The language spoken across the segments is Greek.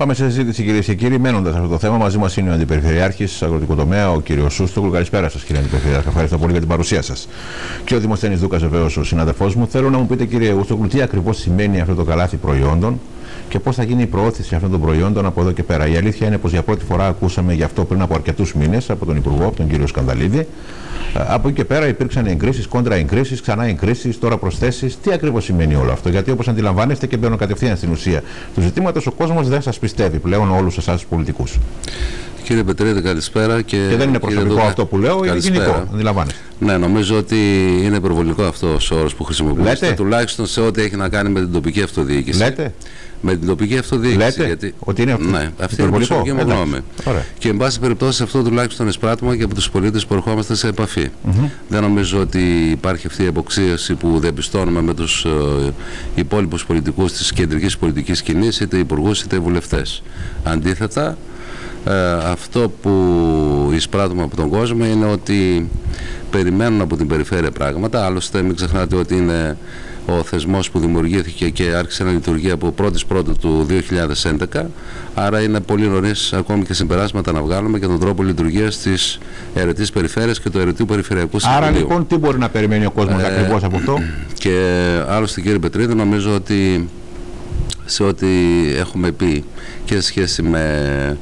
Πάμε σε συζήτηση κυρίες και κύριοι. Μένοντας αυτό το θέμα, μαζί μας είναι ο Αντιπεριφερειάρχης αγροτικού τομέα, ο κύριος Σούστογλου. Καλησπέρα σας, κύριε Αντιπεριφερειάρχη. Ευχαριστώ πολύ για την παρουσία σας. Και ο Δημοσθένης Δούκας, βεβαίως, ο συνάδελφός μου. Θέλω να μου πείτε, κύριε Σούστογλου, τι ακριβώς σημαίνει αυτό το καλάθι προϊόντων και πώς θα γίνει η προώθηση αυτών των προϊόντων από εδώ και πέρα. Η αλήθεια είναι πως για πρώτη φορά ακούσαμε γι' αυτό πριν από αρκετούς μήνες από τον Υπουργό, από τον κύριο Σκανδαλίδη. Ε, από εκεί και πέρα υπήρξαν εγκρίσεις, κόντρα εγκρίσεις, ξανά εγκρίσεις, τώρα προσθέσεις. Τι ακριβώς σημαίνει όλο αυτό; Γιατί όπως αντιλαμβάνεστε και μπαίνω κατευθείαν στην ουσία του ζητήματος, ο κόσμος δεν σας πιστεύει πλέον όλους εσάς του πολιτικούς. Κύριε Πετρίδη, καλησπέρα. Και, και δεν είναι προσωπικό αυτό που λέω, είναι γενικό. Αντιλαμβάνεστε. Ναι, νομίζω ότι είναι υπερβολικό αυτός ο όρος που χρησιμοποιείτε. Τουλάχιστον σε ό,τι έχει να κάνει με την τοπική αυτοδιοίκηση. Λέτε με την τοπική αυτοδιοίκηση. Λέτε γιατί... ότι είναι αυτό. Ναι, αυτή είναι η προσωπική μου γνώμη. Και εν πάση περιπτώσει αυτό τουλάχιστον εισπράττουμε και από τους πολίτες που ερχόμαστε σε επαφή. Mm -hmm. Δεν νομίζω ότι υπάρχει αυτή η αποξίωση που διαπιστώνουμε με τους ε, υπόλοιπους πολιτικούς της κεντρικής πολιτικής κοινή, είτε υπουργούς είτε βουλευτές. Αντίθετα, ε, αυτό που εισπράττουμε από τον κόσμο είναι ότι περιμένουν από την περιφέρεια πράγματα. Άλλωστε, μην ξεχνάτε ότι είναι ο θεσμός που δημιουργήθηκε και άρχισε να λειτουργεί από 1η Πρώτου του 2011 άρα είναι πολύ νωρίς ακόμη και συμπεράσματα να βγάλουμε για τον τρόπο λειτουργίας της αιρετής περιφέρειας και του αιρετού περιφερειακού συμβουλίου. Άρα λοιπόν τι μπορεί να περιμένει ο κόσμος ε, ακριβώς από αυτό; Και άλλωστε κύριε Πετρίδη νομίζω ότι σε ό,τι έχουμε πει και σε σχέση με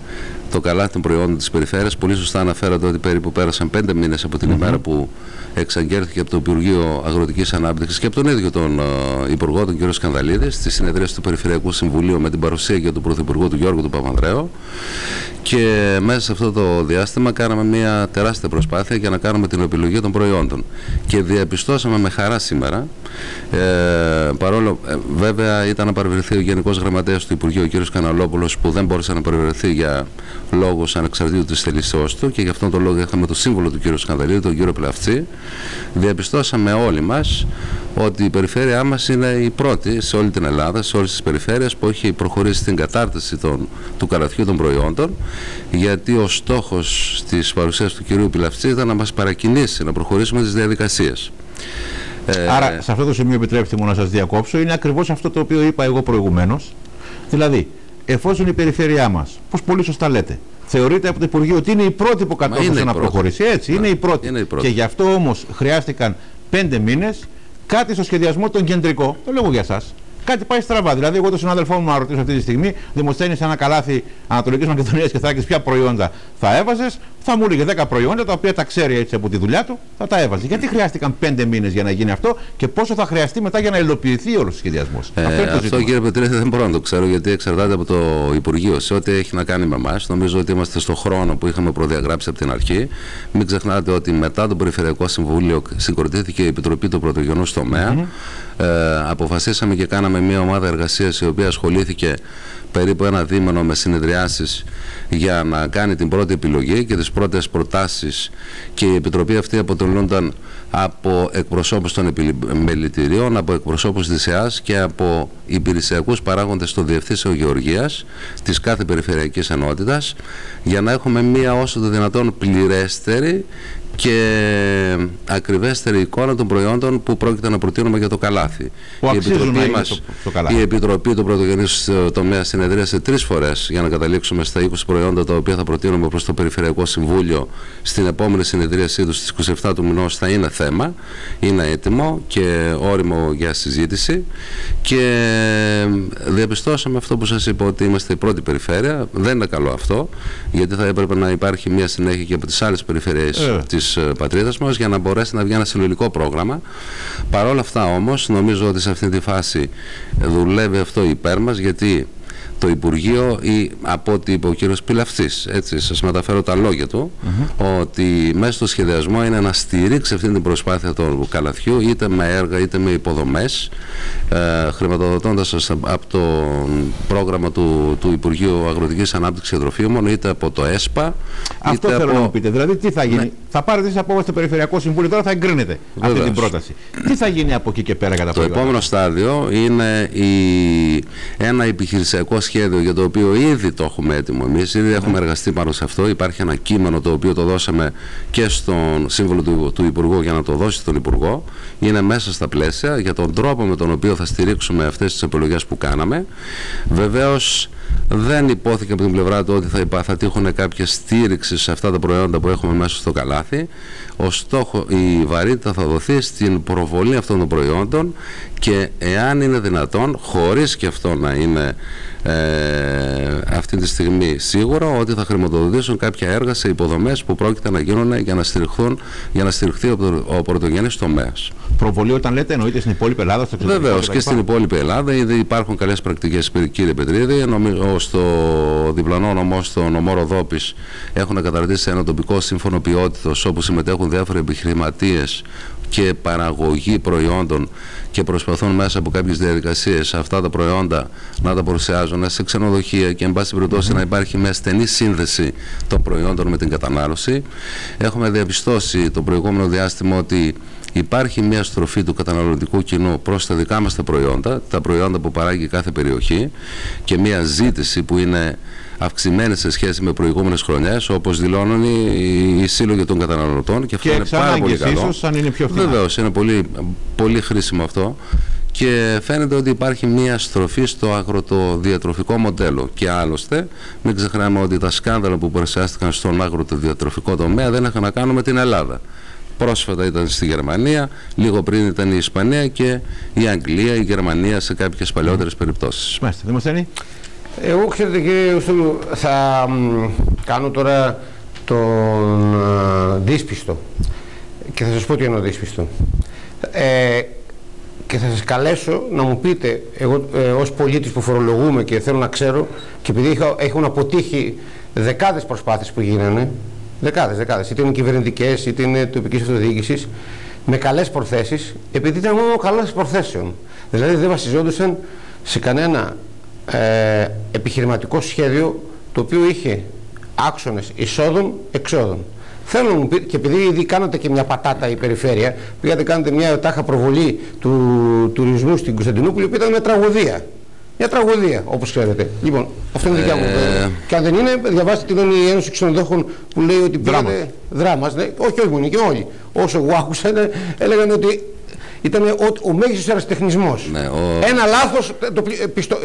το καλάθι των προϊόντων της περιφέρειας πολύ σωστά αναφέρατε ότι περίπου πέρασαν πέντε μήνες από την ημέρα που εξαγγέλθηκε από το Υπουργείο Αγροτικής Ανάπτυξης και από τον ίδιο τον uh, Υπουργό, τον κ. Σκανδαλίδη, στη συνεδρία του Περιφερειακού Συμβουλίου με την παρουσία και του Πρωθυπουργού του Γιώργου του Παπανδρέου. Και μέσα σε αυτό το διάστημα κάναμε μια τεράστια προσπάθεια για να κάνουμε την επιλογή των προϊόντων. Και διαπιστώσαμε με χαρά σήμερα, ε, παρόλο ε, βέβαια ήταν να παρευρεθεί ο Γενικός Γραμματέας του Υπουργείου, ο κ. Καναλόπουλος, που δεν μπόρεσε να παρευρεθεί για λόγου ανεξαρτήτου της θελήσεώ του και γι' αυτόν τον λόγο είχαμε το σύμβολο του κ. Σκανδαλίδη, τον κ. Πλαυτή, διαπιστώσαμε όλοι μας ότι η περιφέρειά μας είναι η πρώτη σε όλη την Ελλάδα, σε όλες τις περιφέρειες που έχει προχωρήσει στην κατάρτιση των, του καρατιού των προϊόντων γιατί ο στόχος της παρουσίας του κυρίου Πιλαυτή ήταν να μας παρακινήσει να προχωρήσουμε τις διαδικασίες. Ε, Άρα σε αυτό το σημείο επιτρέψτε μου να σας διακόψω είναι ακριβώς αυτό το οποίο είπα εγώ προηγουμένως δηλαδή εφόσον η περιφέρειά μας, πώς πολύ σωστά λέτε, θεωρείται από το Υπουργείο ότι είναι η πρώτη που κατόρθωσε να προχωρήσει. Έτσι, είναι, η πρώτη. είναι η πρώτη. Και γι' αυτό όμως χρειάστηκαν πέντε μήνες κάτι στο σχεδιασμό των κεντρικό. Το λέω για εσά κάτι πάει στραβά. Δηλαδή, εγώ τον συνάδελφό μου να ρωτήσω αυτή τη στιγμή, δημοσθένεις ένα καλάθι Ανατολικής Μακεδονίας και Θράκης ποια προϊόντα θα έβαζες, θα μου έλεγε 10 προϊόντα τα οποία τα ξέρει έτσι από τη δουλειά του, θα τα έβαζε. Γιατί χρειάστηκαν 5 μήνες για να γίνει αυτό και πόσο θα χρειαστεί μετά για να υλοποιηθεί όλος ο σχεδιασμός; Ε, αυτό, το αυτό κύριε Πετρίδη δεν μπορώ να το ξέρω γιατί εξαρτάται από το Υπουργείο. Σε ό,τι έχει να κάνει με εμάς, νομίζω ότι είμαστε στο χρόνο που είχαμε προδιαγράψει από την αρχή. Μην ξεχνάτε ότι μετά το Περιφερειακό Συμβούλιο συγκροτήθηκε η Επιτροπή του Πρωτογενούς τομέα. Mm -hmm. ε, αποφασίσαμε και κάναμε μια ομάδα εργασίας η οποία ασχολήθηκε περίπου ένα δίμηνο με συνεδριάσεις για να κάνει την πρώτη επιλογή και τις πρώτες προτάσεις. Και η Επιτροπή αυτή αποτελούνταν από εκπροσώπους των επιμελητηρίων, από εκπροσώπους της ΕΑΣ και από υπηρεσιακούς παράγοντες των Διευθύνσεων Γεωργίας της κάθε περιφερειακής ενότητας για να έχουμε μία όσο το δυνατόν πληρέστερη και ακριβέστερη εικόνα των προϊόντων που πρόκειται να προτείνουμε για το καλάθι. η Επιτροπή, μας, το, καλάθι. η Επιτροπή του Πρωτογενής Τομέας συνεδρίασε τρεις φορές για να καταλήξουμε στα 20 προϊόντα τα οποία θα προτείνουμε προς το Περιφερειακό Συμβούλιο στην επόμενη συνεδρίασή τους στις 27 του μηνός. Θα είναι θέμα, είναι έτοιμο και όριμο για συζήτηση. Και διαπιστώσαμε αυτό που σας είπα ότι είμαστε η πρώτη περιφέρεια. Δεν είναι καλό αυτό, γιατί θα έπρεπε να υπάρχει μια συνέχεια και από τις άλλες περιφερειέ ε. της της ε, πατρίδας μας για να μπορέσει να βγει ένα συλλογικό πρόγραμμα. Παρ' όλα αυτά όμως νομίζω ότι σε αυτή τη φάση δουλεύει αυτό υπέρ μας γιατί το Υπουργείο ή από ό,τι είπε ο κύριος Πιλαυτής, έτσι σας μεταφέρω τα λόγια του, ότι μέσα στο σχεδιασμό είναι να στηρίξει αυτή την προσπάθεια του καλαθιού είτε με έργα είτε με υποδομές ε, χρηματοδοτώντας από το πρόγραμμα του, του Υπουργείου Αγροτικής Ανάπτυξης και Τροφίμων είτε από το ΕΣΠΑ Αυτό είτε θέλω από... να μου πείτε, δηλαδή τι θα γίνει, ναι. θα πάρετε εσείς απόφαση στο Περιφερειακό Συμβούλιο, τώρα θα εγκρίνετε αυτή την πρόταση. Τι θα γίνει από εκεί και πέρα κατά Το επόμενο στάδιο είναι η... ένα επιχειρησιακό σχέδιο για το οποίο ήδη το έχουμε έτοιμο εμείς, ήδη έχουμε εργαστεί πάνω σε αυτό. Υπάρχει ένα κείμενο το οποίο το δώσαμε και στον σύμβολο του, του Υπουργού για να το δώσει στον Υπουργό. Είναι μέσα στα πλαίσια για τον τρόπο με τον οποίο θα στηρίξουμε αυτές τις επιλογές που κάναμε. Βεβαίως δεν υπόθηκε από την πλευρά του ότι θα, υπά, θα τύχουν κάποια στήριξη σε αυτά τα προϊόντα που έχουμε μέσα στο καλάθι. Ο στόχο, η βαρύτητα θα δοθεί στην προβολή αυτών των προϊόντων και εάν είναι δυνατόν, χωρίς και αυτό να είναι ε, αυτή τη στιγμή σίγουρα ότι θα χρηματοδοτήσουν κάποια έργα σε υποδομές που πρόκειται να γίνουν για να, στηριχθούν, για να στηριχθεί ο, ο πρωτογενής τομέας. Προβολή όταν λέτε εννοείται στην υπόλοιπη Ελλάδα, στο εξωτερικό. Βεβαίως και στην υπόλοιπη Ελλάδα ήδη υπάρχουν καλές πρακτικές, κύριε Πετρίδη. Νομίζω στο διπλανό νομό, στο νομό Ροδόπης, έχουν καταρτήσει ένα τοπικό σύμφωνο ποιότητα όπου συμμετέχουν διάφοροι επιχειρηματίες και παραγωγή προϊόντων και προσπαθούν μέσα από κάποιες διαδικασίες αυτά τα προϊόντα να τα παρουσιάζουν σε ξενοδοχεία και εν πάση περιπτώσει να υπάρχει μια στενή σύνδεση των προϊόντων με την κατανάλωση. Έχουμε διαπιστώσει το προηγούμενο διάστημα ότι υπάρχει μια στροφή του καταναλωτικού κοινού προς τα δικά μας τα προϊόντα, τα προϊόντα που παράγει κάθε περιοχή και μια ζήτηση που είναι αυξημένες σε σχέση με προηγούμενες χρονιές, όπως δηλώνουν οι, οι σύλλογοι των καταναλωτών. Και αυτό και είναι πάρα πολύ καλό. Ίσως, αν είναι πιο Βεβαίως, είναι πολύ, πολύ χρήσιμο αυτό. Και φαίνεται ότι υπάρχει μία στροφή στο αγροτοδιατροφικό μοντέλο. Και άλλωστε, μην ξεχνάμε ότι τα σκάνδαλα που παρουσιάστηκαν στον αγροτοδιατροφικό τομέα δεν είχαν να κάνουν με την Ελλάδα. Πρόσφατα ήταν στη Γερμανία, λίγο πριν ήταν η Ισπανία και η Αγγλία, η Γερμανία σε κάποιες παλαιότερες περιπτώσεις. Μάλιστα, Δημοσθένη. Εγώ ξέρετε κύριε Ουστούλου, θα κάνω τώρα τον ε, δύσπιστο και θα σας πω τι εννοώ δύσπιστο. Ε, και θα σας καλέσω να μου πείτε, εγώ ε, ως πολίτης που φορολογούμε και θέλω να ξέρω και επειδή έχουν αποτύχει δεκάδες προσπάθειες που γίνανε, δεκάδες, δεκάδες, είτε είναι κυβερνητικές είτε είναι τοπικής αυτοδιοίκησης, με καλές προθέσεις, επειδή ήταν μόνο καλές προθέσεων. Δηλαδή δεν βασιζόντουσαν σε κανένα ε, επιχειρηματικό σχέδιο το οποίο είχε άξονες εισόδων-εξόδων. Θέλω να μου πείτε, και επειδή ήδη κάνατε και μια πατάτα η περιφέρεια, πήγατε κάνετε μια τάχα προβολή του τουρισμού στην Κωνσταντινούπολη που ήταν μια τραγωδία. Μια τραγωδία, όπως ξέρετε. Λοιπόν, αυτό είναι δικιά μου. Ε... Και αν δεν είναι, διαβάστε τι λένε η Ένωση Ξενοδόχων που λέει ότι πήγατε. Δράμας. Ναι, όχι, όχι μόνο και όλοι. Όσο εγώ άκουσα, έλεγαν ότι ήταν ο, ο μέγιστος αεραστεχνισμό. Ναι, ο... Ένα λάθος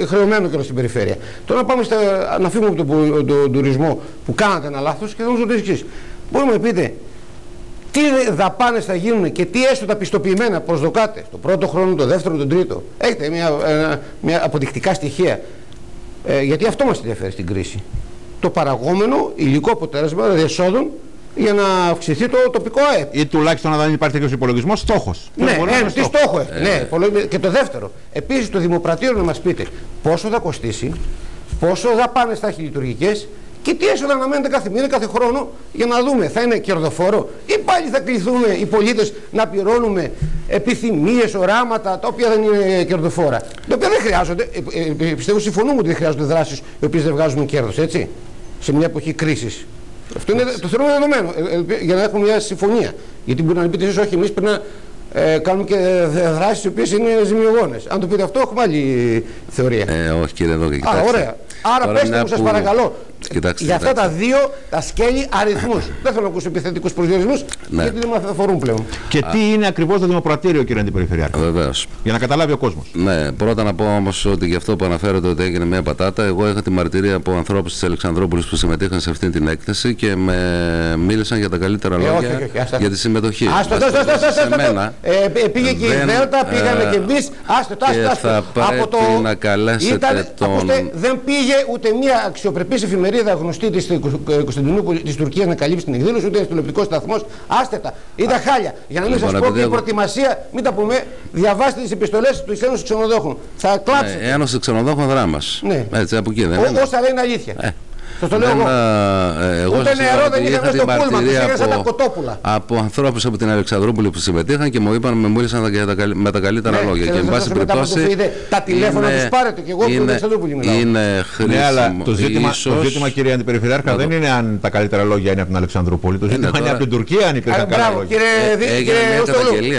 χρεωμένο και στην περιφέρεια. Τώρα να πάμε στα, να φύγουμε από τον, τον, τουρισμό που κάνατε ένα λάθος και θα δούμε το εξής. Μπορούμε να πείτε τι δαπάνες θα γίνουν και τι έσοδα πιστοποιημένα προσδοκάτε το πρώτο χρόνο, το δεύτερο, τον τρίτο. Έχετε μια, μια αποδεικτικά στοιχεία. Ε, γιατί αυτό μας ενδιαφέρει στην κρίση. Το παραγόμενο υλικό αποτέλεσμα δηλαδή εσόδων για να αυξηθεί το τοπικό ΑΕΠ. Ή τουλάχιστον να δεν υπάρχει τέτοιος υπολογισμός, στόχος. Ναι, ναι, τι στόχο έχει. Ναι, και το δεύτερο. Επίσης το Δημοπρατήριο να μας πείτε πόσο θα κοστίσει, πόσο δαπάνες θα έχει λειτουργικές και τι έσοδα αναμένεται κάθε μήνα, κάθε χρόνο για να δούμε. Θα είναι κερδοφόρο ή πάλι θα κληθούμε οι πολίτες να πληρώνουμε επιθυμίες, οράματα τα οποία δεν είναι κερδοφόρα. Τα οποία δεν χρειάζονται. Ε, ε, ε, πιστεύω συμφωνούμε ότι δεν χρειάζονται δράσεις οι οποίες δεν βγάζουν κέρδος, έτσι. Σε μια εποχή κρίσης. Αυτό είναι το θεωρούμε δεδομένο ε, ε, για να έχουμε μια συμφωνία. Γιατί μπορεί να πείτε εσεί, όχι, εμείς πρέπει να ε, κάνουμε και δράσεις οι οποίες είναι ζημιογόνες. Αν το πείτε αυτό, έχουμε άλλη θεωρία. Ε, όχι, κύριε Δόκη, Α, ωραία. Άρα πέστε μου, σας παρακαλώ, Κοιτάξτε, για αυτά τα δύο τα σκέλη αριθμούς. Δεν θέλω να ακούσω επιθετικούς προσδιορισμού, ναι. γιατί δεν μα αφορούν πλέον. Και τι είναι ακριβώς το Δημοκρατήριο, κύριε Αντιπεριφερειάρχη; Βεβαίως. Για να καταλάβει ο κόσμος. Ναι, πρώτα να πω όμως ότι γι' αυτό που αναφέρεται ότι έγινε μια πατάτα, εγώ είχα τη μαρτυρία από ανθρώπους της Αλεξανδρόπολη που συμμετείχαν σε αυτή την έκθεση και με μίλησαν για τα καλύτερα ε, λόγια για τη συμμετοχή. Άστο, Πήγε και η Δέλτα, πήγαμε και εμείς. Άστο, άστο. Από το. να καλέσετε τον. Δεν πήγε ούτε μια αξιοπρεπής εφημερίδα εφημερίδα γνωστή της Κωνσταντινούπολη της Τουρκίας να καλύψει την εκδήλωση, ούτε τηλεοπτικός σταθμός. Άστετα. Ήταν χάλια. Για να μην σας πω και προετοιμασία, μην τα πούμε, διαβάστε τις επιστολές του Ένωση Ξενοδόχων. Θα κλάψετε. Ναι, Ένωση Ξενοδόχων δράμας. Ναι. Έτσι, από εκεί δεν είναι; Όσα λέει είναι αλήθεια. Ε. Σας το λέω εγώ. Ε, εγώ Ούτε νερό δεν είχαμε στο πούλμα, σαν τα κοτόπουλα. Από ανθρώπους από την Αλεξανδρούπολη που συμμετείχαν και μου είπαν, με μίλησαν με τα καλύτερα ναι, λόγια. Και εν πάση περιπτώσει. Τα τηλέφωνα τους πάρετε και εγώ από την Αλεξανδρούπολη μιλάω. Είναι χρήσιμο. Ναι, αλλά το ζήτημα, το ζήτημα κύριε Αντιπεριφερειάρχα δεν είναι αν τα καλύτερα λόγια είναι από την Αλεξανδρούπολη. Το ζήτημα είναι από την Τουρκία αν υπήρχαν καλά λόγια. Κύριε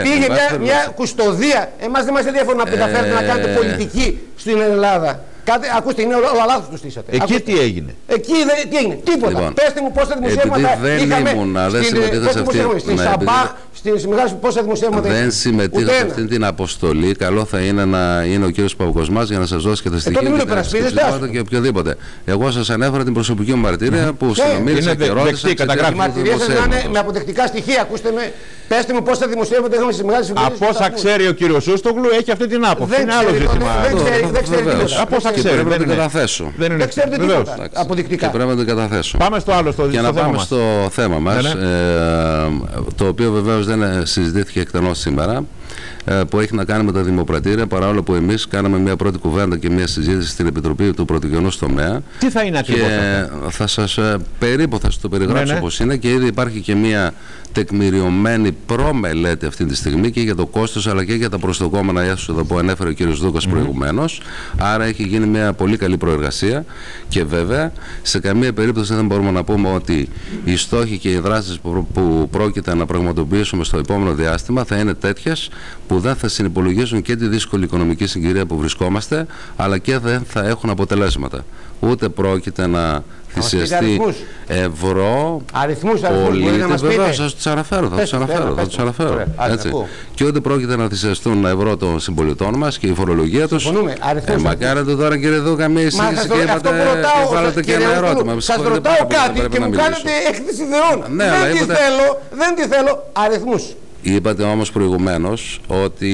Πήγε μια κουστοδία. Εμάς δεν μας ενδιαφέρει να καταφέρετε να κάνετε πολιτική στην Ελλάδα. Κάτι, ακούστε, είναι όλα λάθο του στήσατε. Εκεί ακούστε. τι έγινε; Εκεί δεν, τι έγινε, τίποτα. Λοιπόν, Πετε μου πόσα δημοσιεύματα επειδή δεν είχαμε ήμουν, δεν στην, συμμετείχα πες σε μου αυτή- δημοσιεύματα, στην ναι, Σαμπάχ, στις μεγάλες πόσα δημοσιεύματα Δεν είχαμε. συμμετείχα Ούτε σε ένα. αυτή την αποστολή. Καλό θα είναι να είναι ο κύριος Παποκοσμά για να σας δώσει και τα στοιχεία τότε μην και το τα υπερασπίζεστε, ψηφίσματα άστο. και οποιοδήποτε. Εγώ σας ανέφερα την προσωπική μου μαρτυρία που Ναι, συνομίλησα είναι και δε- ρώτησα. δεκτή, εξαιτίας καταγράφει. Οι του μαρτυρίες σας να είναι δημοσιεύματος. με αποδεκτικά στοιχεία. Ακούστε με, πέστε μου πόσα δημοσιεύματα είχαμε στις μεγάλες εφημερίδες Από και όσα σταθμούς. ξέρει ο κύριος Σούστογλου έχει αυτή την άποψη. Δεν Είναι άλλο ξέρει, ζήτημα. δεν εδώ. ξέρει, δεν ξέρει Βεβαίως. τίποτα. Από όσα Δεν Και ξέρει, πρέπει να δεν το είναι. καταθέσω. Δεν είναι. Δεν ξέρετε Βεβαίως. τίποτα Εντάξει. αποδεικτικά. Και πρέπει να το καταθέσω. Πάμε στο άλλο, στο, Και στο να θέμα πάμε μας. στο θέμα μας, Ναι, ναι. ε, το οποίο βεβαίως δεν ε, συζητήθηκε εκτενώς σήμερα, ε, που έχει να κάνει με τα δημοπρατήρια, παρόλο που εμείς κάναμε μια πρώτη κουβέντα και μια συζήτηση στην Επιτροπή του Πρωτογενούς τομέα. Τι θα είναι ακριβώς Και αυτό; θα σας ε, περίπου θα σας το περιγράψω Ναι, ναι. όπως είναι και ήδη υπάρχει και μια τεκμηριωμένη προμελέτη αυτή τη στιγμή και για το κόστος αλλά και για τα προσδοκόμενα έσοδα που ανέφερε ο κ. Δούκας προηγουμένως. Άρα έχει γίνει μια πολύ καλή προεργασία και βέβαια σε καμία περίπτωση δεν μπορούμε να πούμε ότι οι στόχοι και οι δράσεις που, προ- που πρόκειται να πραγματοποιήσουμε στο επόμενο διάστημα θα είναι τέτοιες που δεν θα συνυπολογίζουν και τη δύσκολη οικονομική συγκυρία που βρισκόμαστε αλλά και δεν θα έχουν αποτελέσματα. Ούτε πρόκειται να μας πείτε θυσιαστεί αριθμούς. ευρώ Αριθμούς, αριθμούς, μπορείτε να πολίτες, μας πείτε. βεβαίω, θα τους αναφέρω. Θα Πες τους τους, αναφέρω. πες Θα τους. τους αναφέρω Ωραία, άντε, έτσι. ακούω. Και ούτε πρόκειται να θυσιαστούν ευρώ των συμπολιτών μας και η φορολογία τους. Συμφωνούμε. Αριθμούς, Ε, μακάρι το τώρα κύριε Δούκα, μια Μα εισήγηση σας και ρωτάω, αυτό είπατε. που ρωτάω, και βάλατε και κύριε ένα Ουστούλου, ερώτημα. Με σας συγχωρείτε ρωτάω πάρα πολύ, κάτι πρέπει και να μου μιλήσω. κάνετε έκθεση ιδεών. Ναι, αλλά δεν τη είπατε- θέλω, δεν τη θέλω. Αριθμούς. Είπατε όμως προηγουμένως ότι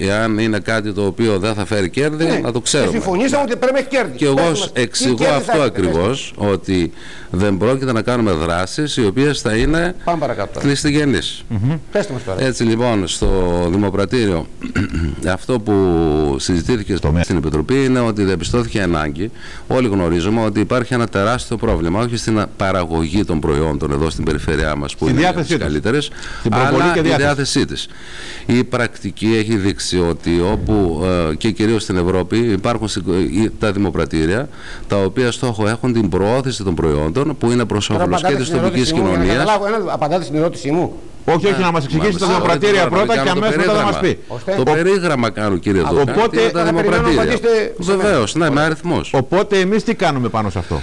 εάν είναι κάτι το οποίο δεν θα φέρει κέρδη, Ναι. να το Και ξέρουμε. συμφωνήσαμε ότι πρέπει να έχει κέρδη. Και εγώ Πες μας, τι εξηγώ κέρδη θα αυτό έχετε, ακριβώς, ότι δεν πρόκειται να κάνουμε δράσεις οι οποίες θα είναι Πάμε παρακάτω. κλειστηγενείς. Πέστε μας τώρα. Έτσι λοιπόν στο Δημοπρατήριο αυτό που συζητήθηκε Στο στην Επιτροπή είναι ότι διαπιστώθηκε ανάγκη. Όλοι γνωρίζουμε ότι υπάρχει ένα τεράστιο πρόβλημα όχι στην παραγωγή των προϊόντων εδώ στην περιφέρειά μας που Στη είναι μια διάθεσή από τις τους. καλύτερες Στην προβολή αλλά και η διάθεση. διάθεσή της. Η πρακτική έχει δείξει ότι όπου ε, και κυρίως στην Ευρώπη υπάρχουν συ- ε, τα δημοπρατήρια τα οποία στόχο έχουν την προώθηση των προϊόντων που είναι προς Τώρα όφελος και απαντάτε της στην τοπικής ερώτησή μου, για να κοινωνίας καταλάβω. Ένα- Απαντάτε στην ερώτησή μου. Όχι, όχι, να μας εξηγήσει τα Μάλιστα. δημοκρατήρια Τώρα, πρώτα να και κάνω το αμέσως μετά θα μας πει. περίγραμμα. Ώστε- Το περίγραμμα κάνω κύριε Δούκα. Οπότε- τι είναι τα να περιμένω να δημοκρατήρια. απαντήσετε σε μένα. Βεβαίως, ναι, με αριθμός. Οπότε εμείς τι κάνουμε πάνω σε αυτό;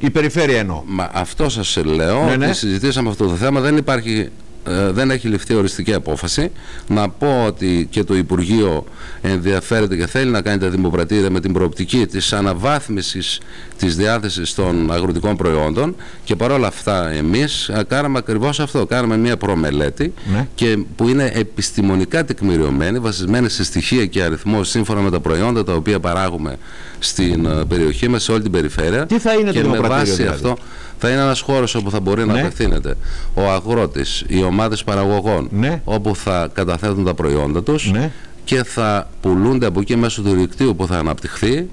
Ε, Η περιφέρεια εννοώ. μα αυτό σας λέω Ναι, ναι. ότι συζητήσαμε αυτό το θέμα. Δεν υπάρχει. Ε, δεν έχει ληφθεί οριστική απόφαση. Να πω ότι και το Υπουργείο ενδιαφέρεται και θέλει να κάνει τα δημοπρατήρια με την προοπτική της αναβάθμισης της διάθεσης των αγροτικών προϊόντων και παρόλα αυτά εμείς ε, κάναμε ακριβώς αυτό. Κάναμε μια προμελέτη Ναι. και που είναι επιστημονικά τεκμηριωμένη, βασισμένη σε στοιχεία και αριθμό σύμφωνα με τα προϊόντα τα οποία παράγουμε στην ε, περιοχή μας, σε όλη την περιφέρεια. Τι θα είναι το και με δημοπρατήριο, βάση δηλαδή; αυτό θα είναι ένας χώρος όπου θα μπορεί να Ναι. απευθύνεται ο αγρότης, οι ομάδες παραγωγών, Ναι. όπου θα καταθέτουν τα προϊόντα τους Ναι. και θα πουλούνται από εκεί μέσω του δικτύου που θα αναπτυχθεί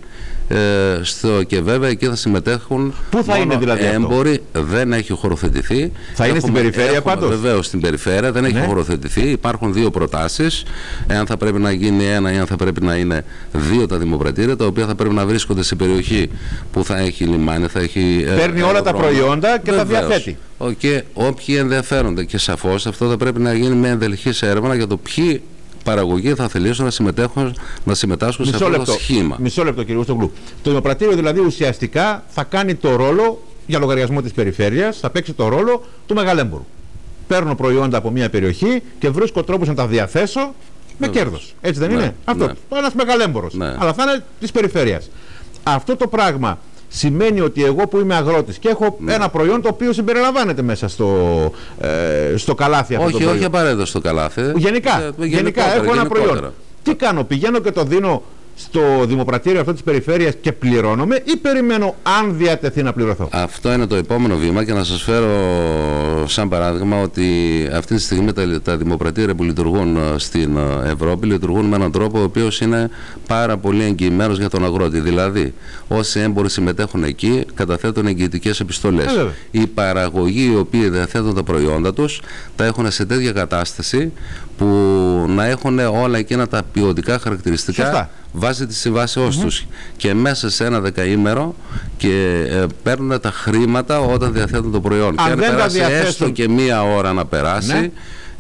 ε, στο, και βέβαια εκεί θα συμμετέχουν Πού θα μόνο είναι δηλαδή αυτό; έμποροι, δεν έχει χωροθετηθεί. Θα είναι στην περιφέρεια πάντως; Βεβαίως στην περιφέρεια, δεν έχει Ναι. χωροθετηθεί. Υπάρχουν δύο προτάσεις, εάν θα πρέπει να γίνει ένα ή αν θα πρέπει να είναι δύο τα δημοπρατήρια, τα οποία θα πρέπει να βρίσκονται σε περιοχή που θα έχει λιμάνι, θα έχει. ε, Παίρνει όλα τα αεροδρόμια. προϊόντα και τα Βεβαίως. διαθέτει. Ο- Και όποιοι ενδιαφέρονται και σαφώς αυτό θα πρέπει να γίνει μια ενδελεχής έρευνα για το ποιοι παραγωγοί θα θελήσουν να συμμετέχουν, να συμμετάσχουν σε Μισό αυτό λεπτό. το σχήμα. Μισό λεπτό, κύριε Γουστογλου. Το δημοπρατήριο δηλαδή ουσιαστικά θα κάνει το ρόλο για λογαριασμό της περιφέρειας, θα παίξει το ρόλο του μεγαλέμπορου. Παίρνω προϊόντα από μια περιοχή και βρίσκω τρόπους να τα διαθέσω με Βεβαίως. κέρδος. Έτσι δεν Ναι, είναι; Αυτό. ναι. Ένας μεγαλέμπορος. Ναι. Αλλά θα είναι της περιφέρειας. Αυτό το πράγμα σημαίνει ότι εγώ που είμαι αγρότης και έχω Ναι. ένα προϊόν το οποίο συμπεριλαμβάνεται μέσα στο, ε, στο καλάθι αυτό το Όχι, προϊόν. όχι απαραίτητα στο καλάθι. Γενικά, Ε, γενικά γενικότερα, έχω ένα γενικότερα. προϊόν. Τι κάνω, πηγαίνω και το δίνω στο δημοπρατήριο αυτό της περιφέρειας και πληρώνομαι ή περιμένω αν διατεθεί να πληρωθώ; Αυτό είναι το επόμενο βήμα και να σας φέρω σαν παράδειγμα ότι αυτή τη στιγμή τα, τα δημοπρατήρια που λειτουργούν ε, στην ε, Ευρώπη λειτουργούν με έναν τρόπο ο οποίος είναι πάρα πολύ εγγυημένος για τον αγρότη. Δηλαδή, όσοι έμποροι συμμετέχουν εκεί καταθέτουν εγγυητικές επιστολές. Ε, βέβαια. Οι παραγωγοί οι οποίοι διαθέτουν τα προϊόντα τους τα έχουν σε τέτοια κατάσταση που να έχουν όλα εκείνα τα ποιοτικά χαρακτηριστικά Σωστά. βάσει της συμβάσεώς τους και μέσα σε ένα δεκαήμερο και ε, παίρνουν τα χρήματα όταν διαθέτουν το προϊόν. Αν και αν δεν τα περάσει διαθέσουν- έστω και μία ώρα να περάσει, Ναι.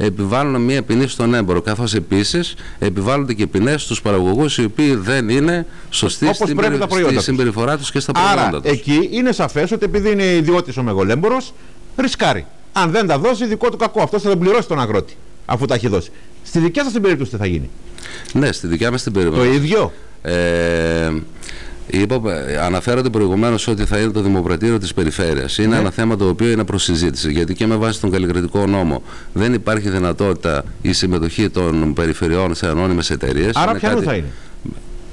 επιβάλλουν μια ποινή στον έμπορο. Καθώς επίσης επιβάλλονται και ποινές στους παραγωγούς οι οποίοι δεν είναι σωστοί Όπως στην, πρέπει τα προϊόντα στη τους. συμπεριφορά τους και στα προϊόντα Άρα τους. εκεί είναι σαφές ότι επειδή είναι ιδιώτης ο μεγολέμπορος, ρισκάρει. Αν δεν τα δώσει, δικό του κακό. Αυτός θα τον πληρώσει τον αγρότη, αφού τα έχει δώσει. Στη δικιά σας την περίπτωση τι θα γίνει; Ναι, στη δικιά μας την Το περίπτωση. ίδιο; Ε, είπα, αναφέρατε προηγουμένως ότι θα είναι το δημοπρατήριο της περιφέρειας. Είναι Ναι. ένα θέμα το οποίο είναι προς συζήτηση. Γιατί και με βάση τον καλλικρατικό νόμο δεν υπάρχει δυνατότητα η συμμετοχή των περιφερειών σε ανώνυμες εταιρείες. Άρα ποιανού θα είναι;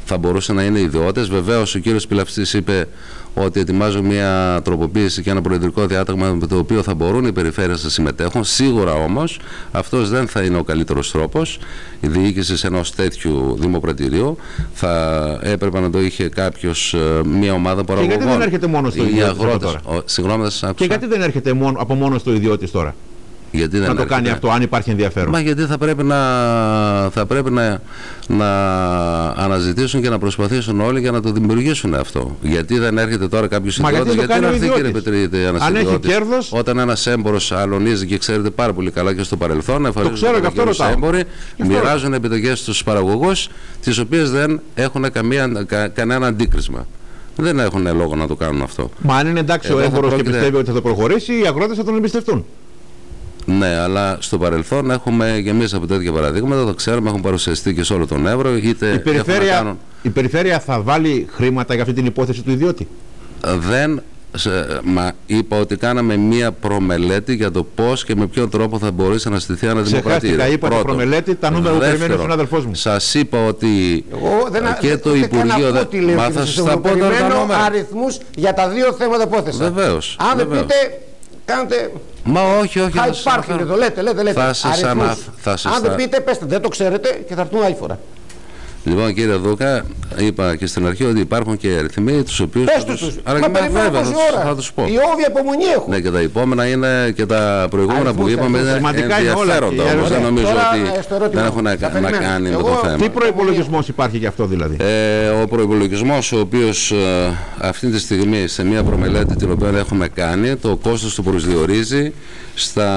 θα μπορούσε να είναι ιδιώτες. Βεβαίως, ο κύριος Πιλαυστής είπε ότι ετοιμάζουν μια τροποποίηση και ένα προεδρικό διάταγμα με το οποίο θα μπορούν οι περιφέρειες να συμμετέχουν. Σίγουρα όμως αυτός δεν θα είναι ο καλύτερος τρόπος. Η διοίκηση ενός τέτοιου δημοπρατηρίου θα έπρεπε να το είχε κάποιος, μια ομάδα παραγωγών. γιατί δεν έρχεται μόνος στο Οι ιδιώτης αγρότες. αυτό Ο- Συγγνώμη, δεν σας άκουσα. Και γιατί δεν έρχεται μόνο, από μόνος το ιδιώτης τώρα; Γιατί δεν να το έρχεται. κάνει αυτό, αν υπάρχει ενδιαφέρον. Μα γιατί θα πρέπει να, θα πρέπει να, να αναζητήσουν και να προσπαθήσουν όλοι για να το δημιουργήσουν αυτό. Γιατί δεν έρχεται τώρα κάποιος Μα γιατί ιδιώτης, το γιατί κάνει να ο έρθει κύριε ιδιώτης; Πετρίδη ένας Αν έχει ιδιώτης; κέρδος- Όταν ένας έμπορος αλωνίζει και ξέρετε πάρα πολύ καλά και στο παρελθόν, εφαρμόζουν ξέρω, γι' αυτό ρωτάω. έμποροι, Γι' αυτό μοιράζουν επιταγέ στους παραγωγούς, τις οποίες δεν έχουν καμία, κα, κανένα αντίκρισμα. Δεν έχουν λόγο να το κάνουν αυτό. Μα αν είναι εντάξει Εδώ ο θα έμπορος και πρόκειται- πιστεύει ότι θα το προχωρήσει, οι αγρότες θα τον εμπιστευτούν. Ναι, αλλά στο παρελθόν έχουμε και εμεί από τέτοια παραδείγματα, το ξέρουμε, έχουν παρουσιαστεί και σε όλο τον Εύρο. Είτε Η έχουν να περιφέρεια, κάνουν- η περιφέρεια θα βάλει χρήματα για αυτή την υπόθεση του ιδιώτη; δεν σε- μα είπα ότι κάναμε μία προμελέτη για το πώς και με ποιον τρόπο θα μπορούσε να στηθεί ένα δημοκρατήριο. Ξεχάστηκα, είπατε Πρώτον. προμελέτη, τα νούμερα που περιμένει ο Δεύτερον, συνάδελφός μου. Σας είπα ότι Εγώ δεν και δεν- το ούτε καν Υπουργείο ακούω δεν. τι λέει ο Μα κύριος θα σας τα Χρυσόγλου. πω τώρα τα Περιμένω νούμερα. αριθμούς για τα δύο θέματα που έθεσα. Βεβαίως, Αν δεν βεβαίως. πείτε, κάνετε Μα όχι, όχι. θα hyde σας parking αναφέρω. το λέτε, λέτε, λέτε. Θα σας Αριθμούς. ανα- θα σας Αν δεν τα- πείτε, πέστε, δεν το ξέρετε και θα έρθουν άλλη φορά. Λοιπόν, κύριε Δούκα, είπα και στην αρχή ότι υπάρχουν και αριθμοί τους οποίους. Πες τους τους. Αλλά Μα και με περιμένω βέβαια, θα πόση τους- ώρα. θα τους πω. Η όβια υπομονή έχουν. Ναι, και τα επόμενα είναι και τα προηγούμενα που Αριθμούς, είπαμε είναι αριθμούς. Σημαντικά είναι όλα. ενδιαφέροντα. Και Όμως δεν ωραία. νομίζω Τώρα, ότι ε, στο ερώτημα δεν έχουν να, θα να περιμένω. κάνει με Εγώ- το θέμα. Τι προπολογισμό υπάρχει γι' αυτό δηλαδή; Ε, ο προπολογισμό, ο οποίος αυτή τη στιγμή σε μια προμελέτη την οποία έχουμε κάνει, το κόστος του προσδιορίζει στα.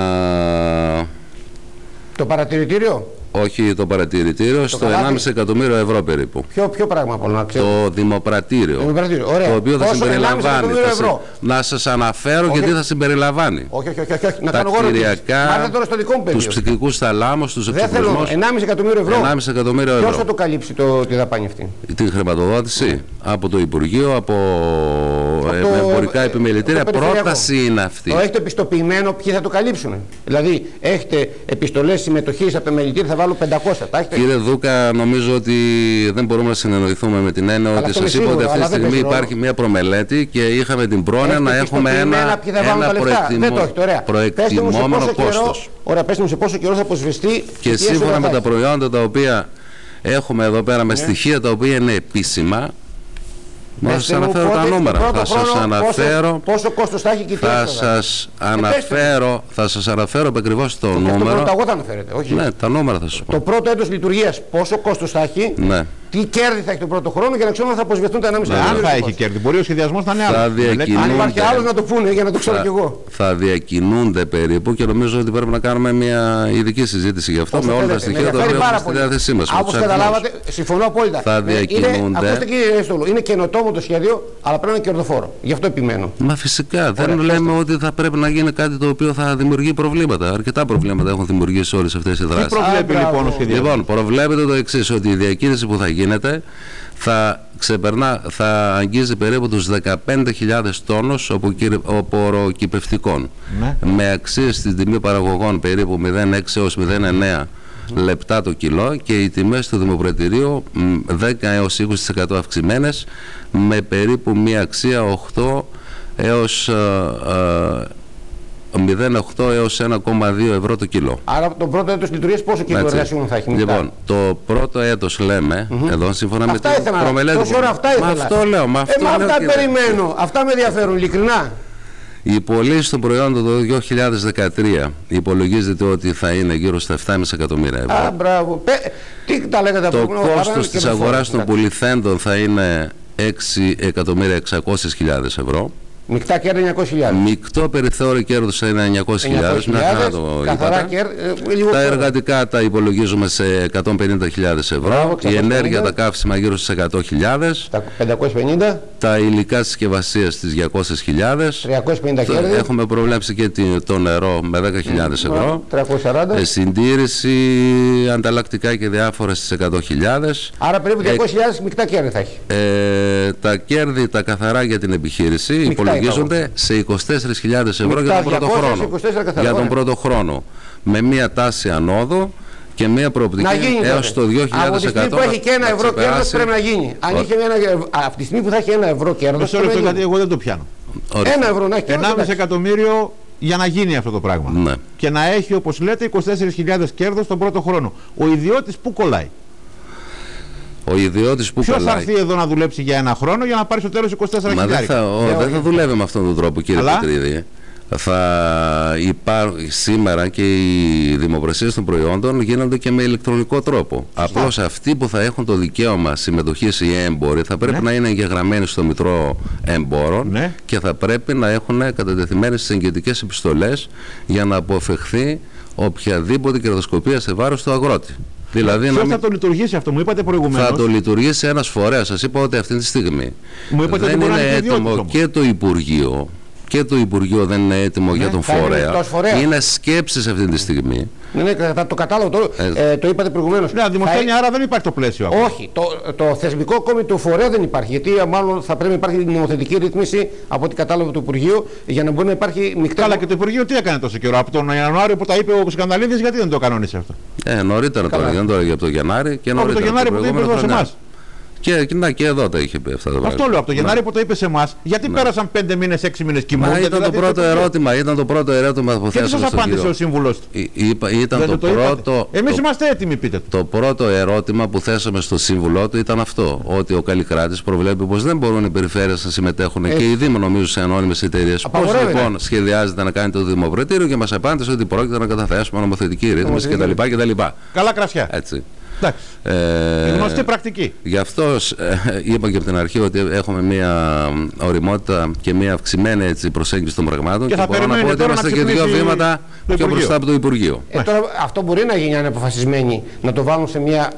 Το παρατηρητήριο; Όχι το παρατηρητήριο, στο καλάθι. 1,5 εκατομμύριο ευρώ περίπου. Ποιο, ποιο πράγμα από όλα να ξέρω. Το δημοπρατήριο. Δημοπρατήριο, ωραία. Το οποίο θα Πόσο, 1,5 συμπεριλαμβάνει. εκατομμύριο θα σε- ευρώ. να σας αναφέρω Όχι. γιατί θα συμπεριλαμβάνει. Όχι, όχι, όχι, όχι, όχι. Να τα κάνω εγώ ερωτήσεις. κτηριακά, Μάρτε τώρα στο δικό μου τους πεδίο. ψυχικούς θαλάμους, τους Δεν θέλω. εξοπλισμούς. 1,5 εκατομμύριο ευρώ. 1,5 εκατομμύριο Ποιος θα ευρώ. το καλύψει το, τη δαπάνη αυτή; Την χρηματοδότηση από το Υπουργείο, από, Από ε, το- με εμπορικά ε, επιμελητήρια. το περιφερειακό. Πρόταση είναι αυτή. Το έχετε επιστοποιημένο, ποιοι θα το καλύψουν. Δηλαδή, έχετε επιστολές συμμετοχής από επιμελητήρια, θα βάλω 500. Τα έχετε; Κύριε Δούκα, νομίζω ότι δεν μπορούμε να συνεννοηθούμε με την έννοια Αλλά ότι αυτό είναι σα είπα ότι σίγουρο, αυτή τη αλλά δεν στιγμή παίζει ρόλο. υπάρχει μια προμελέτη και είχαμε την πρόνοια Έχετε να έχουμε επιστοποιημένα ένα, ποιοι θα βάλουν ένα τα λεφτά. Δεν το έχετε, ωραία. Πέστε μου σε προεκτιμόμενο πόσο καιρό- κόστος. Ωραία, πέστε μου σε πόσο καιρό θα αποσβεστεί Και τι έσοδα σύμφωνα θα με τα έχει. προϊόντα τα οποία έχουμε εδώ πέρα με Ναι. στοιχεία τα οποία είναι επίσημα, να Πέστε σας μου αναφέρω πότε, τα τον νούμερα. πρώτο Θα σας χρόνο, αναφέρω, Πόσο, πόσο κόστος θα έχει και τι θα έσοδα. σας πέστε μου. αναφέρω, θα σας αναφέρω ακριβώς το Και αυτό νούμερο. πρώτα εγώ θα αναφέρετε. Όχι. Ναι, τα νούμερα θα σας πω. Το πρώτο έτος λειτουργίας πόσο κόστος θα έχει, Ναι. τι κέρδη θα έχει τον πρώτο χρόνο για να ξέρουμε αν θα αποσβεστούν τα 1,5 Ναι, Αν εκατομμύρια θα στο έχει κόστος. κέρδη, μπορεί ο σχεδιασμός να είναι Θα άλλο. διακινούν- Μελέτη- Αν υπάρχει Κινούνται. άλλος να το πούνε για να το ξέρω κι εγώ. θα διακινούνται περίπου και νομίζω ότι πρέπει να κάνουμε μια ειδική συζήτηση γι' αυτό Όσο με όλα τα θέλετε, στοιχεία με τα οποία ενδιαφέρει έχουμε πάρα στη πολύ. διάθεσή μας. Όπως καταλάβατε, συμφωνώ απόλυτα. Θα Ε, είναι- διακινούνται. Ακούστε κύριε Ρεστόλου, είναι καινοτόμο το σχέδιο, αλλά πρέπει να είναι κερδοφόρο. Γι' αυτό επιμένω. Μα φυσικά δεν Ωραία, λέμε ότι θα πρέπει να γίνει κάτι το οποίο θα δημιουργεί προβλήματα. Αρκετά προβλήματα έχουν δημιουργήσει όλες αυτές οι Τι δράσεις. προβλέπει Α, λοιπόν ο μπράβο. σχεδιασμός; Λοιπόν, προβλέπετε το εξής, ότι η διακίνηση που θα γίνεται θα ξεπερνά, θα αγγίζει περίπου τους 15.000 τόνους οποκυρ- οποροκυπευτικών Ναι. με αξίες στην τιμή παραγωγών περίπου 0,6 έως 0,9 λεπτά το κιλό και οι τιμές του δημοπρατηρίου μ, 10 έως 20% αυξημένες με περίπου μία αξία 8 έως ε, ε, 0,8 έως 1,2 ευρώ το κιλό. Άρα το πρώτο έτος λειτουργίας πόσο κύκλο Έτσι. εργασιών θα έχει. μισθά. Λοιπόν, το πρώτο έτος λέμε, εδώ σύμφωνα με Αυτά την ήθελα. προμελέτη. Τόση ώρα αυτά Μα ήθελα. αυτό λέω, μα αυτό ε, μα λέω, αυτά κύριε. περιμένω. Αυτά με ενδιαφέρουν, ειλικρινά. Η πωλήση των προϊόντων το 2013 υπολογίζεται ότι θα είναι γύρω στα 7,5 εκατομμύρια ευρώ. Α, μπράβο. Πε, τι τα λέγατε το προηγούμενα, παρά κόστος και της με αγοράς φόρους. των πουληθέντων θα είναι 6 εκατομμύρια 600.000 ευρώ. Μεικτά κέρδη 900.000. Μεικτό περιθώριο κέρδους είναι 900.000. 900.000, Μια χαρά το καθαρά είπατε. κέρδη, ε, λίγο Τα πιο- εργατικά τα υπολογίζουμε σε 150.000 ευρώ. Μπράβο, Η 650. ενέργεια, τα καύσιμα γύρω στις 100.000. Τα 550, Τα υλικά συσκευασίας στις 200.000. 350 κέρδη. Έχουμε προβλέψει και τη- το νερό με 10.000 ευρώ. 340. Ε, συντήρηση, ανταλλακτικά και διάφορα στις 100.000. Άρα περίπου Ε, 200.000 μεικτά κέρδη θα έχει. Ε, τα κέρδη, τα καθαρά για την επιχείρηση υπολογίζονται σε 24.000 ευρώ Μεικτά για τον πρώτο 200, χρόνο. 24 καθαρά, Για τον ωραία. πρώτο χρόνο. Με μία τάση ανόδου και μία προοπτική Να γίνει έως το τότε. 2000 Από τη στιγμή που έχει και ένα ευρώ κέρδος πρέπει να γίνει. Αν είχε ένα, ευρώ- από τη στιγμή που θα έχει ένα ευρώ κέρδος. Μισό λεπτό γιατί εγώ δεν το πιάνω. Ένα ευρώ να έχει κέρδος, 1,5 εντάξει. εκατομμύριο για να γίνει αυτό το πράγμα. Ναι. Και να έχει, όπως λέτε, 24.000 κέρδος τον πρώτο χρόνο. Ο ιδιώτης πού κολλάει. Ο ιδιώτης που Ποιος θα κολλάει. έρθει εδώ να δουλέψει για ένα χρόνο για να πάρει στο τέλος 24.000. Μα δεν θα, ο, δεν θα δουλεύει με αυτόν τον τρόπο κύριε Αλλά- Πετρίδη. Θα υπάρχει σήμερα και οι δημοπρασίες των προϊόντων γίνονται και με ηλεκτρονικό τρόπο. Απλώς αυτοί που θα έχουν το δικαίωμα συμμετοχής οι έμποροι θα πρέπει Ναι. να είναι εγγεγραμμένοι στο Μητρό Εμπόρων Ναι. και θα πρέπει να έχουν κατατεθειμένες τις εγγετικές επιστολές για να αποφευχθεί οποιαδήποτε κερδοσκοπία σε βάρος του αγρότη. Δηλαδή να Ποιο μην... θα το λειτουργήσει αυτό, μου είπατε προηγουμένως. Θα το λειτουργήσει ένας φορέας. Σας είπα ότι αυτή τη στιγμή Μου είπατε ότι δεν μπορεί να είναι είναι και ιδιώτης έτοιμο όμως. και το Υπουργείο. Και το Υπουργείο δεν είναι έτοιμο για τον θα είναι φορέα. εκτός φορέας. Είναι σκέψει αυτή τη στιγμή. Ναι, ναι, θα το κατάλαβα. Το, Ε, ε, το είπατε προηγουμένως. Ναι, δημοσθένεια, άρα δεν υπάρχει το πλαίσιο. ακόμα. Όχι, το, το θεσμικό κόμμα του φορέα δεν υπάρχει. Γιατί ε, μάλλον θα πρέπει να υπάρχει νομοθετική ρύθμιση από ό,τι κατάλαβα του Υπουργείου για να μπορεί να υπάρχει μεικτά. Καλά, και το Υπουργείο τι έκανε τόσο καιρό. Από τον Ιανουάριο που τα είπε ο Σκανδαλίδη, γιατί δεν το κανόνισε αυτό; Ε, νωρίτερα Καλά. τώρα, δεν τώρα για από το Γενάρη και Από νωρίτερα. το Γενάρη που το είπε προηγούμενο εδώ σε χρονιά. εμάς. Και, και, να, και εδώ τα είχε πει αυτά τα πράγματα. Αυτό λέω από το Ναι. Γενάρη που το είπε σε εμάς. Γιατί πέρασαν 5 μήνες, 6 μήνες κοιμού. Μα γιατί ήταν το δηλαδή πρώτο το- ερώτημα, ήταν το πρώτο ερώτημα που Και τι θέσαμε σας στον απάντησε κύριο. ο σύμβουλος; Του. Εί- είπα- Ήταν Δεν το το είπατε. πρώτο. Εμείς το- είμαστε έτοιμοι, πείτε το. Το πρώτο ερώτημα που θέσαμε στο σύμβουλό του ήταν αυτό. Ότι ο Καλλικράτης προβλέπει πως δεν μπορούν οι περιφέρειες να συμμετέχουν Έτσι. και οι Δήμοι, νομίζω, σε ανώνυμες εταιρείες. Πώς Απαγορεύεται. λοιπόν σχεδιάζεται να κάνει το δημοπρατήριο και μας απάντησε ότι πρόκειται να καταθέσουμε νομοθετική ρύθμιση Νομοθετική. κτλ. κτλ. Καλά κρασιά. Έτσι. Εντάξει. Ε, Γνωστή πρακτική. Γι' αυτό ε, είπα και από την αρχή ότι έχουμε μια οριμότητα και μια αυξημένη έτσι, προσέγγιση των πραγμάτων Και θα μπορώ να πω περιμένετε ότι τώρα είμαστε να και δύο ξυπνήσει βήματα το πιο Υπουργείο. μπροστά από το Υπουργείο. Ε, τώρα, αυτό μπορεί να γίνει αν είναι αποφασισμένοι να το βάλουν σε, μια,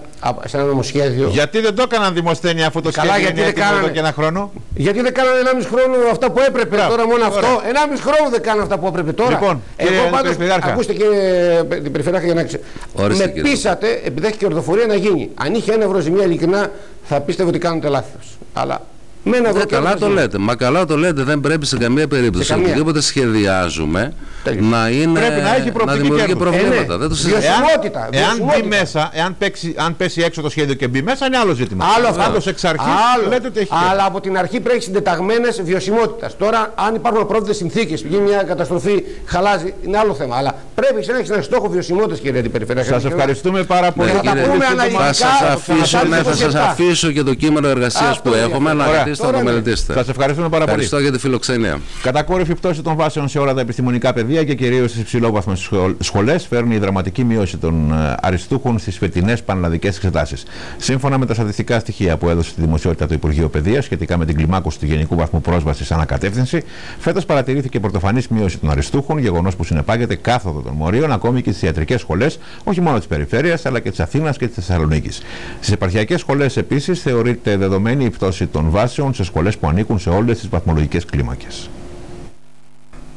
σε ένα νομοσχέδιο. Γιατί δεν το έκαναν δημοσθένεια αυτό το Καλά, σχέδιο γιατί είναι δεν έτοιμο εδώ κάνανε. και ένα χρόνο; Γιατί δεν κάνανε 1,5 χρόνο αυτά που έπρεπε. Μπράβο. Τώρα μόνο Ωραία. αυτό. 1,5 χρόνο δεν κάνανε αυτά που έπρεπε τώρα. Λοιπόν, κύριε Εγώ πάντως, Περιφερειάρχα. ακούστε κύριε Πε- την Περιφερειάρχα για να ξέρω. Ορίστε, Με κύριε. πείσατε, επειδή έχει κερδοφορία να γίνει. Αν είχε ένα ευρώ ζημία ειλικρινά θα πίστευε ότι κάνετε λάθος. Αλλά με ένα ευρώ Ε, καλά κέρδος το ζημία. λέτε. Μα καλά το λέτε. Δεν πρέπει σε καμία περίπτωση. Σε καμία. Οτιδήποτε σχεδιάζουμε Τέλειο. να είναι. Πρέπει να έχει προοπτική δημιουργεί κέρδους. προβλήματα. Ε, ναι. Δεν το συζητάμε. Βιωσιμότητα. Εάν, εάν μπει βιωσιμότητα. μέσα, εάν, παίξει, αν πέσει έξω το σχέδιο και μπει μέσα, είναι άλλο ζήτημα. Άλλο αυτό. Πάντως εξ αρχής Άλλο. λέτε ότι έχει. Αλλά από την αρχή πρέπει συντεταγμένες βιωσιμότητα. Τώρα, αν υπάρχουν απρόβλεπτε συνθήκες, γίνει μια καταστροφή, χαλάζει, είναι άλλο θέμα. Αλλά πρέπει να έχεις ένα στόχο βιωσιμότητας, κύριε Αντιπεριφερειάρχα. Σας ευχαριστούμε πάρα πολύ. Ναι, θα τα κύριε. πούμε Θα αναλυτικά. σας το αφήσω, ξανασάρει ναι, το θα σας 27. αφήσω και το κείμενο εργασίας Αυτό που είναι έχουμε να αυτό. Ωραία. κρατήσετε να το Τώρα ναι. μελετήσετε. Σας ευχαριστούμε πάρα πολύ. Ευχαριστώ για τη φιλοξενία. Κατακόρυφη πτώση των βάσεων σε όλα τα επιστημονικά πεδία και κυρίως στις υψηλόβαθμες σχολές φέρνει η δραματική μείωση των ε, αριστούχων στις φετινές πανελλαδικές εξετάσεις. Σύμφωνα με τα στατιστικά στοιχεία που έδωσε στη δημοσιότητα το Υπουργείο Παιδείας σχετικά με την κλιμάκωση του γενικού βαθμού πρόσβασης ανακατεύθυνση, φέτος παρατηρήθηκε πρωτοφανής μείωση των αριστούχων, γεγονός που συνεπάγεται κάθοδο των μορίων ακόμη και στις ιατρικές σχολές, όχι μόνο της περιφέρειας αλλά και της Αθήνας και της Θεσσαλονίκης. Στις επαρχιακές σχολές επίσης θεωρείται δεδομένη η πτώση των βάσεων σε σχολές που ανήκουν σε όλες τις βαθμολογικές κλίμακες.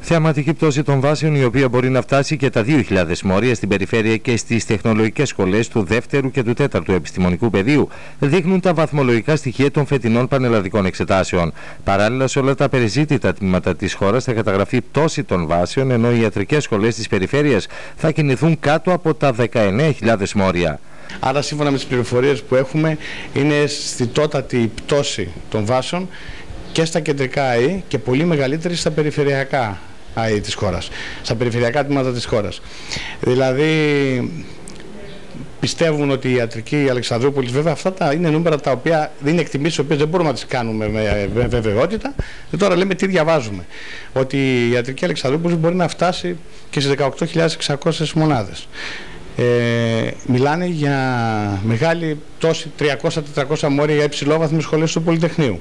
Θεαματική πτώση των βάσεων, η οποία μπορεί να φτάσει και τα 2.000 μόρια στην περιφέρεια και στις τεχνολογικές σχολές του δεύτερου και του τέταρτου επιστημονικού πεδίου, δείχνουν τα βαθμολογικά στοιχεία των φετινών πανελλαδικών εξετάσεων. Παράλληλα, σε όλα τα περιζήτητα τμήματα της χώρας θα καταγραφεί πτώση των βάσεων, ενώ οι ιατρικές σχολές της περιφέρειας θα κινηθούν κάτω από τα 19.000 μόρια. Άρα σύμφωνα με τις πληροφορίες που έχουμε είναι στη τότατη πτώση των βάσεων και στα κεντρικά ΑΕ και πολύ μεγαλύτερη στα περιφερειακά ΑΕ της χώρας, στα περιφερειακά τμήματα της χώρας. Δηλαδή πιστεύουν ότι η ιατρική Αλεξανδρούπολης, βέβαια αυτά τα είναι νούμερα τα οποία δεν είναι εκτιμήσεις, τις οποίες δεν μπορούμε να τις κάνουμε με, με βεβαιότητα. Και τώρα λέμε τι διαβάζουμε. Ότι η ιατρική Αλεξανδρούπολης μπορεί να φτάσει και στις 18.600 μονάδες. Ε, μιλάνε για μεγάλη πτώση 300-400 μόρια για υψηλόβαθμες σχολές του Πολυτεχνείου.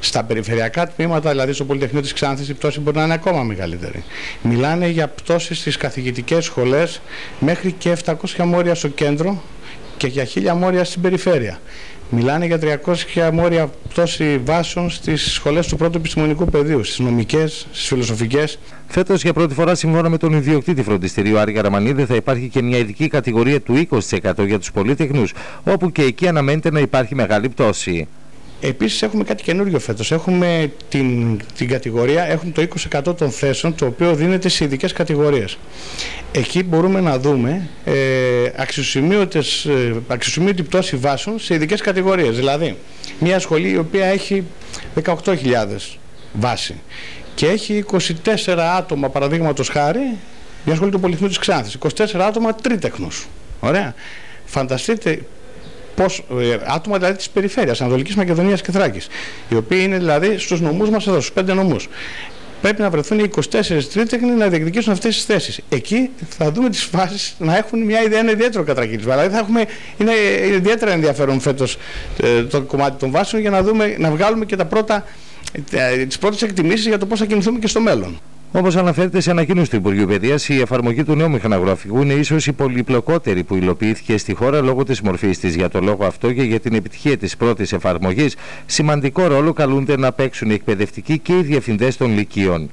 Στα περιφερειακά τμήματα, δηλαδή στο Πολυτεχνείο της Ξάνθης, η πτώση μπορεί να είναι ακόμα μεγαλύτερη. Μιλάνε για πτώση στις καθηγητικές σχολές μέχρι και 700 μόρια στο κέντρο και για 1000 μόρια στην περιφέρεια. Μιλάνε για 300 μόρια πτώση βάσεων στις σχολές του πρώτου επιστημονικού πεδίου, στις νομικές, στις φιλοσοφικές. Φέτος, για πρώτη φορά, σύμφωνα με τον ιδιοκτήτη φροντιστηρίου Άρη Καραμανίδη, θα υπάρχει και μια ειδική κατηγορία του 20% για τους πολυτεχνούς, όπου και εκεί αναμένεται να υπάρχει μεγάλη πτώση. Επίσης έχουμε κάτι καινούριο φέτος. Έχουμε την, την κατηγορία, έχουμε το 20% των θέσεων, το οποίο δίνεται σε ειδικές κατηγορίες. Εκεί μπορούμε να δούμε ε, αξιοσημείωτες, ε, αξιοσημείωτη πτώση βάσεων σε ειδικές κατηγορίες. Δηλαδή, μια σχολή η οποία έχει 18.000 βάση και έχει 24 άτομα, παραδείγματος χάρη, μια σχολή του Πολυθνού της Ξάνθης, 24 άτομα τρίτεχνους. Ωραία. Φανταστείτε πώς, ε, άτομα δηλαδή της περιφέρειας Ανατολικής Μακεδονίας και Θράκης, οι οποίοι είναι δηλαδή στους νομούς μας εδώ, στους πέντε νομούς. Πρέπει να βρεθούν οι 24 τρίτεχνοι να διεκδικήσουν αυτές τις θέσεις. Εκεί θα δούμε τις φάσεις να έχουν μια ιδέα, ένα ιδιαίτερο κατρακύλισμα. Δηλαδή θα έχουμε, είναι ιδιαίτερα ενδιαφέρον φέτος ε, το κομμάτι των βάσεων για να, δούμε, να βγάλουμε και τα πρώτα, ε, τις πρώτες εκτιμήσεις για το πώς θα κινηθούμε και στο μέλλον. Όπως αναφέρεται σε ανακοίνωση του Υπουργείου Παιδείας, η εφαρμογή του νέου μηχανογραφικού είναι ίσως η πολυπλοκότερη που υλοποιήθηκε στη χώρα λόγω της μορφής της. Για το λόγο αυτό και για την επιτυχία της πρώτης εφαρμογής, σημαντικό ρόλο καλούνται να παίξουν οι εκπαιδευτικοί και οι διευθυντές των λυκείων.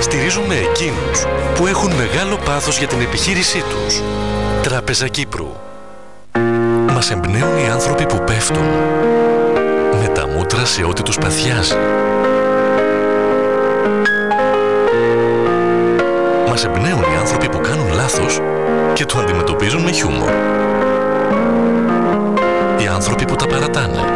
Στηρίζουμε εκείνους που έχουν μεγάλο πάθος για την επιχείρησή τους. Τράπεζα Κύπρου. Μας εμπνέουν οι άνθρωποι που πέφτουν. Με τα μούτρα σε ό,τι τους παθιάζει. Μας εμπνέουν οι άνθρωποι που κάνουν λάθος και το αντιμετωπίζουν με χιούμορ. Οι άνθρωποι που τα παρατάνε